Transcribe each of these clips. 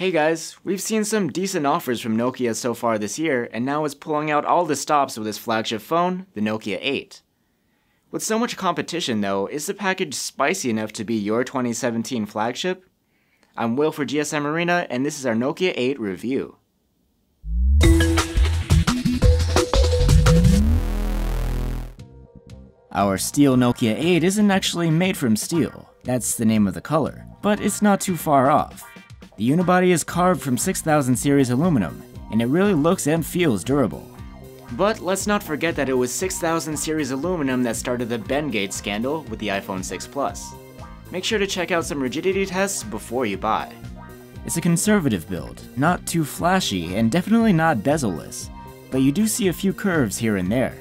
Hey guys, we've seen some decent offers from Nokia so far this year, and now it's pulling out all the stops with its flagship phone, the Nokia 8. With so much competition though, is the package spicy enough to be your 2017 flagship? I'm Will for GSM Arena, and this is our Nokia 8 review. Our steel Nokia 8 isn't actually made from steel, that's the name of the color, but it's not too far off. The unibody is carved from 6000 series aluminum, and it really looks and feels durable. But let's not forget that it was 6000 series aluminum that started the Bendgate scandal with the iPhone 6 Plus. Make sure to check out some rigidity tests before you buy. It's a conservative build, not too flashy and definitely not bezel-less, but you do see a few curves here and there.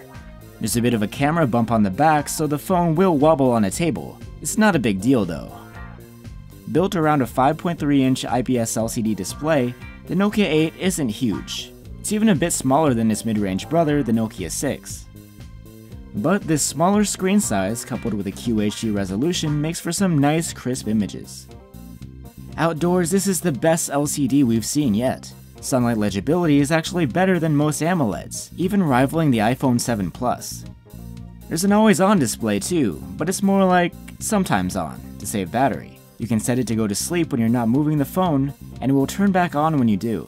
There's a bit of a camera bump on the back, so the phone will wobble on a table. It's not a big deal though. Built around a 5.3 inch IPS LCD display, the Nokia 8 isn't huge. It's even a bit smaller than its mid-range brother, the Nokia 6. But this smaller screen size, coupled with a QHD resolution, makes for some nice crisp images. Outdoors, this is the best LCD we've seen yet. Sunlight legibility is actually better than most AMOLEDs, even rivaling the iPhone 7 Plus. There's an always on display too, but it's more like sometimes on, to save battery. You can set it to go to sleep when you're not moving the phone, and it will turn back on when you do.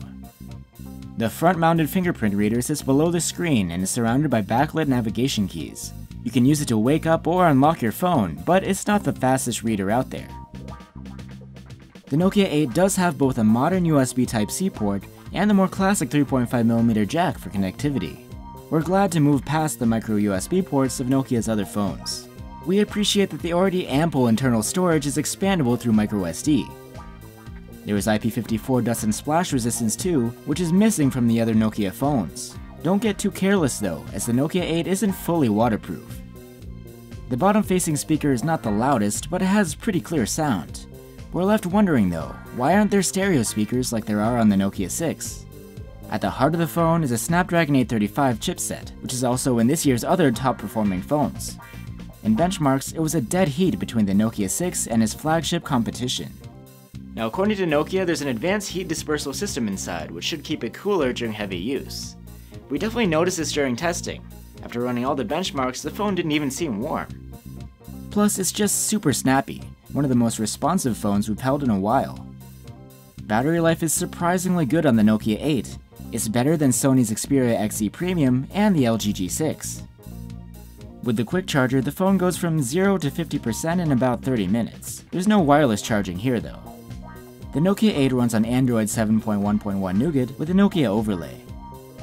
The front-mounted fingerprint reader sits below the screen and is surrounded by backlit navigation keys. You can use it to wake up or unlock your phone, but it's not the fastest reader out there. The Nokia 8 does have both a modern USB Type-C port and the more classic 3.5mm jack for connectivity. We're glad to move past the micro USB ports of Nokia's other phones. We appreciate that the already ample internal storage is expandable through microSD. There is IP54 dust and splash resistance too, which is missing from the other Nokia phones. Don't get too careless though, as the Nokia 8 isn't fully waterproof. The bottom facing speaker is not the loudest, but it has pretty clear sound. We're left wondering though, why aren't there stereo speakers like there are on the Nokia 6? At the heart of the phone is a Snapdragon 835 chipset, which is also in this year's other top performing phones. In benchmarks, it was a dead heat between the Nokia 6 and its flagship competition. Now according to Nokia, there's an advanced heat dispersal system inside, which should keep it cooler during heavy use. We definitely noticed this during testing. After running all the benchmarks, the phone didn't even seem warm. Plus, it's just super snappy, one of the most responsive phones we've held in a while. Battery life is surprisingly good on the Nokia 8. It's better than Sony's Xperia XZ Premium and the LG G6. With the quick charger, the phone goes from 0 to 50% in about 30 minutes. There's no wireless charging here though. The Nokia 8 runs on Android 7.1.1 Nougat with a Nokia overlay.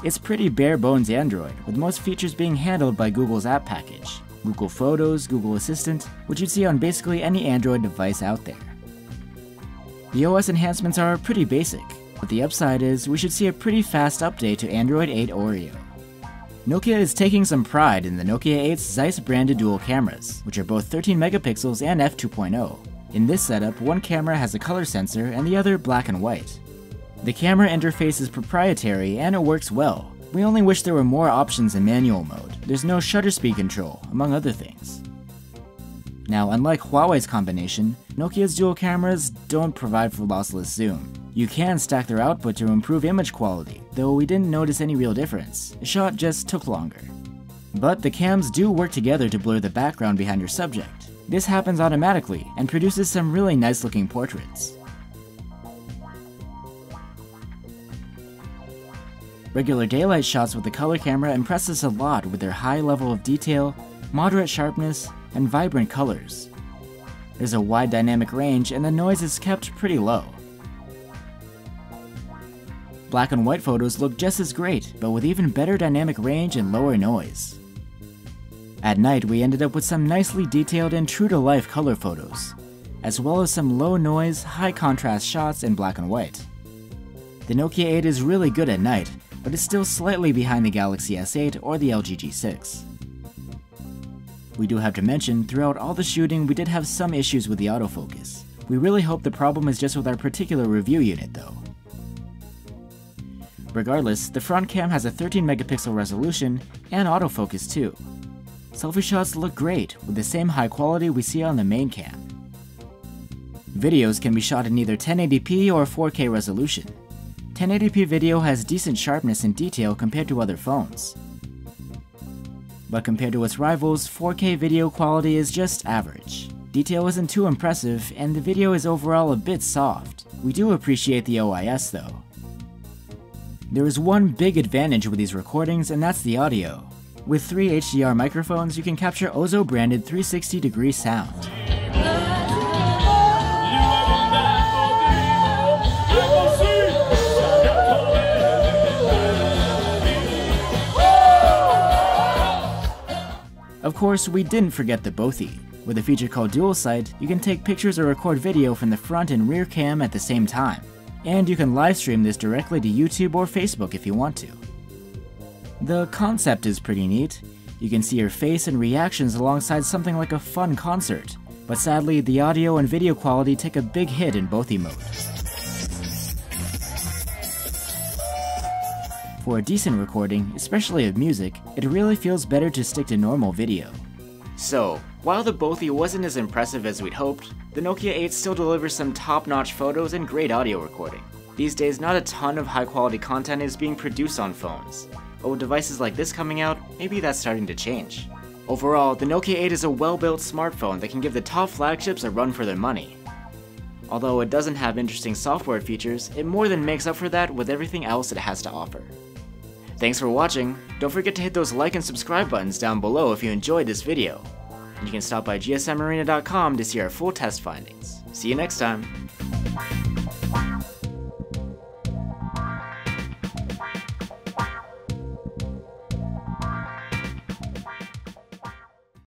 It's pretty bare bones Android, with most features being handled by Google's app package. Google Photos, Google Assistant, which you'd see on basically any Android device out there. The OS enhancements are pretty basic, but the upside is we should see a pretty fast update to Android 8 Oreo. Nokia is taking some pride in the Nokia 8's Zeiss branded dual cameras, which are both 13 megapixels and f2.0. In this setup, one camera has a color sensor and the other black and white. The camera interface is proprietary and it works well, we only wish there were more options in manual mode. There's no shutter speed control, among other things. Now, unlike Huawei's combination, Nokia's dual cameras don't provide for lossless zoom. You can stack their output to improve image quality, though we didn't notice any real difference. The shot just took longer. But the cams do work together to blur the background behind your subject. This happens automatically and produces some really nice looking portraits. Regular daylight shots with the color camera impress us a lot with their high level of detail, moderate sharpness, and vibrant colors. There's a wide dynamic range and the noise is kept pretty low. Black and white photos look just as great, but with even better dynamic range and lower noise. At night, we ended up with some nicely detailed and true-to-life color photos, as well as some low noise, high contrast shots in black and white. The Nokia 8 is really good at night, but is still slightly behind the Galaxy S8 or the LG G6. We do have to mention, throughout all the shooting we did have some issues with the autofocus. We really hope the problem is just with our particular review unit though. Regardless, the front cam has a 13 megapixel resolution and autofocus too. Selfie shots look great, with the same high quality we see on the main cam. Videos can be shot in either 1080p or 4K resolution. 1080p video has decent sharpness and detail compared to other phones. But compared to its rivals, 4K video quality is just average. Detail isn't too impressive, and the video is overall a bit soft. We do appreciate the OIS though. There is one big advantage with these recordings, and that's the audio. With three HDR microphones, you can capture Ozo branded 360 degree sound. Of course, we didn't forget the Bothie. With a feature called Dual Sight, you can take pictures or record video from the front and rear cam at the same time. And you can live stream this directly to YouTube or Facebook if you want to. The concept is pretty neat. You can see your face and reactions alongside something like a fun concert, but sadly the audio and video quality take a big hit in Bothie mode. For a decent recording, especially of music, it really feels better to stick to normal video. So, while the Bothie wasn't as impressive as we'd hoped, the Nokia 8 still delivers some top-notch photos and great audio recording. These days, not a ton of high-quality content is being produced on phones, but with devices like this coming out, maybe that's starting to change. Overall, the Nokia 8 is a well-built smartphone that can give the top flagships a run for their money. Although it doesn't have interesting software features, it more than makes up for that with everything else it has to offer. Thanks for watching, don't forget to hit those like and subscribe buttons down below if you enjoyed this video and you can stop by gsmarena.com to see our full test findings. See you next time!